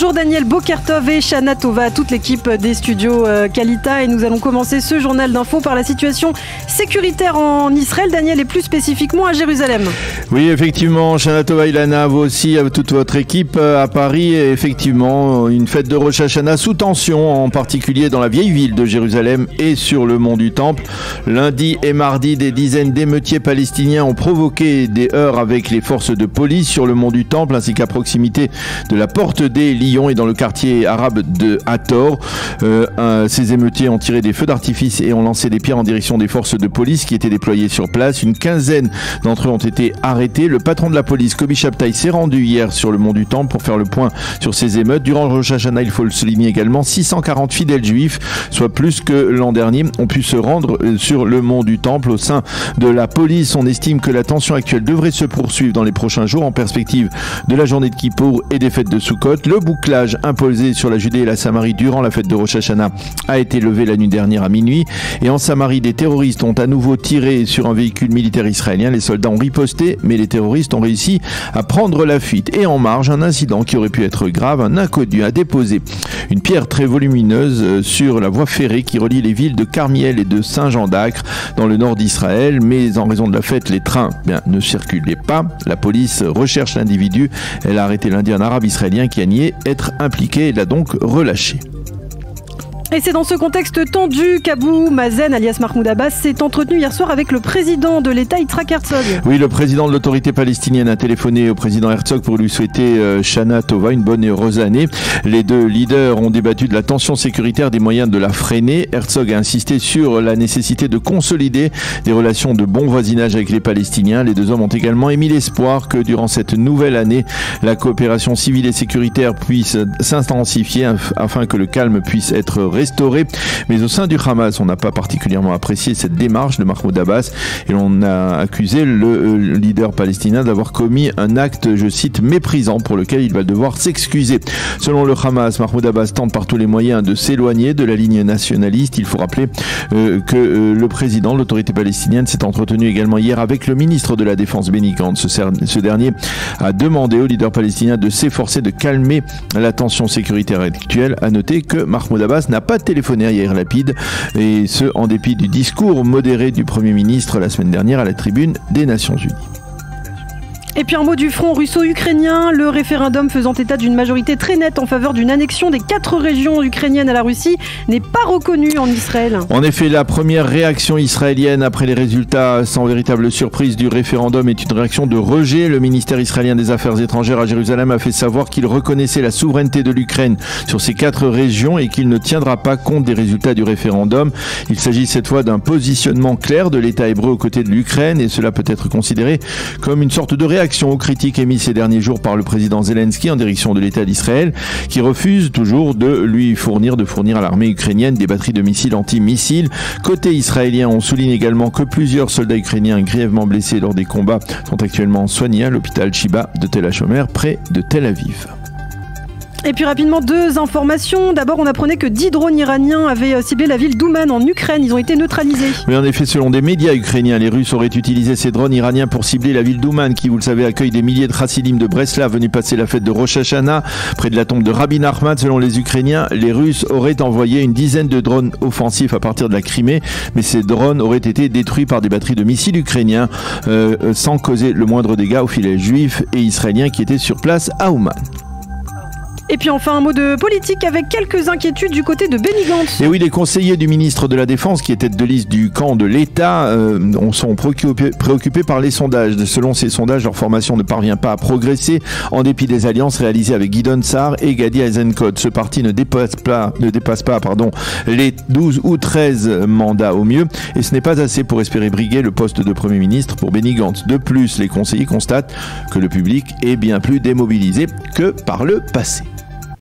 Bonjour Daniel Bokertov et Shana Tova, toute l'équipe des studios euh, Kalita. Et nous allons commencer ce journal d'info par la situation sécuritaire en Israël, Daniel, et plus spécifiquement à Jérusalem. Oui, effectivement, Shana Tova, Ilana, vous aussi, toute votre équipe euh, à Paris. Et effectivement, une fête de Rosh Hashanah sous tension, en particulier dans la vieille ville de Jérusalem et sur le mont du Temple. Lundi et mardi, des dizaines d'émeutiers palestiniens ont provoqué des heurts avec les forces de police sur le mont du Temple, ainsi qu'à proximité de la porte des Et dans le quartier arabe de Hathor. Euh, ces émeutiers ont tiré des feux d'artifice et ont lancé des pierres en direction des forces de police qui étaient déployées sur place. Une quinzaine d'entre eux ont été arrêtés. Le patron de la police, Kobi Shabtai, s'est rendu hier sur le mont du Temple pour faire le point sur ces émeutes. Durant Rosh Hashanah, il faut le souligner également, 640 fidèles juifs, soit plus que l'an dernier, ont pu se rendre euh, sur le mont du Temple. Au sein de la police, on estime que la tension actuelle devrait se poursuivre dans les prochains jours en perspective de la journée de Kippour et des fêtes de Sukkot. Le bouclage imposé sur la Judée et la Samarie durant la fête de Rosh Hashanah a été levé la nuit dernière à minuit. Et en Samarie, des terroristes ont à nouveau tiré sur un véhicule militaire israélien. Les soldats ont riposté, mais les terroristes ont réussi à prendre la fuite. Et en marge, un incident qui aurait pu être grave, un inconnu a déposé une pierre très volumineuse euh, sur la voie ferrée qui relie les villes de Carmiel et de Saint-Jean d'Acre dans le nord d'Israël. Mais en raison de la fête, les trains bien, ne circulaient pas. La police recherche l'individu. Elle a arrêté lundi un arabe israélien qui a nié être impliqué et l'a donc relâché. Et c'est dans ce contexte tendu qu'Abou Mazen, alias Mahmoud Abbas, s'est entretenu hier soir avec le président de l'État, Yitzhak Herzog. Oui, le président de l'autorité palestinienne a téléphoné au président Herzog pour lui souhaiter euh, Shana Tova une bonne et heureuse année. Les deux leaders ont débattu de la tension sécuritaire, des moyens de la freiner. Herzog a insisté sur la nécessité de consolider des relations de bon voisinage avec les Palestiniens. Les deux hommes ont également émis l'espoir que durant cette nouvelle année, la coopération civile et sécuritaire puisse s'intensifier afin que le calme puisse être restauré. Mais au sein du Hamas, on n'a pas particulièrement apprécié cette démarche de Mahmoud Abbas et on a accusé le euh, leader palestinien d'avoir commis un acte, je cite, méprisant pour lequel il va devoir s'excuser. Selon le Hamas, Mahmoud Abbas tente par tous les moyens de s'éloigner de la ligne nationaliste. Il faut rappeler euh, que euh, le président de l'autorité palestinienne s'est entretenu également hier avec le ministre de la Défense Benny Ce, ce dernier a demandé au leader palestinien de s'efforcer de calmer la tension sécuritaire actuelle. À noter que Mahmoud Abbas n'a pas téléphoné à Yair Lapide, et ce en dépit du discours modéré du Premier ministre la semaine dernière à la tribune des Nations Unies. Et puis un mot du front russo-ukrainien, le référendum faisant état d'une majorité très nette en faveur d'une annexion des quatre régions ukrainiennes à la Russie n'est pas reconnu en Israël. En effet, la première réaction israélienne après les résultats sans véritable surprise du référendum est une réaction de rejet. Le ministère israélien des Affaires étrangères à Jérusalem a fait savoir qu'il reconnaissait la souveraineté de l'Ukraine sur ces quatre régions et qu'il ne tiendra pas compte des résultats du référendum. Il s'agit cette fois d'un positionnement clair de l'État hébreu aux côtés de l'Ukraine et cela peut être considéré comme une sorte de réaction réaction aux critiques émises ces derniers jours par le président Zelensky en direction de l'État d'Israël, qui refuse toujours de lui fournir, de fournir à l'armée ukrainienne des batteries de missiles anti-missiles. Côté israélien, on souligne également que plusieurs soldats ukrainiens grièvement blessés lors des combats sont actuellement soignés à l'hôpital Chiba de Tel Hashomer, près de Tel Aviv. Et puis rapidement, deux informations. D'abord, on apprenait que 10 drones iraniens avaient euh, ciblé la ville d'Ouman en Ukraine. Ils ont été neutralisés. Oui, en effet, selon des médias ukrainiens, les Russes auraient utilisé ces drones iraniens pour cibler la ville d'Ouman, qui, vous le savez, accueille des milliers de chassidim de Bresla venus passer la fête de Rosh Hashanah près de la tombe de Rabbi Ahmad. Selon les Ukrainiens, les Russes auraient envoyé une dizaine de drones offensifs à partir de la Crimée, mais ces drones auraient été détruits par des batteries de missiles ukrainiens euh, sans causer le moindre dégât aux filets juifs et israéliens qui étaient sur place à Ouman. Et puis enfin un mot de politique avec quelques inquiétudes du côté de Benny Gantz. Et oui, les conseillers du ministre de la Défense, qui est tête de liste du camp de l'État, euh, sont préoccupés, par les sondages. Selon ces sondages, leur formation ne parvient pas à progresser en dépit des alliances réalisées avec Guidon Sarr et Gadi Eisenkot. Ce parti ne dépasse pas, ne dépasse pas pardon, les 12 ou 13 mandats au mieux et ce n'est pas assez pour espérer briguer le poste de Premier ministre pour Benny Gantz. De plus, les conseillers constatent que le public est bien plus démobilisé que par le passé.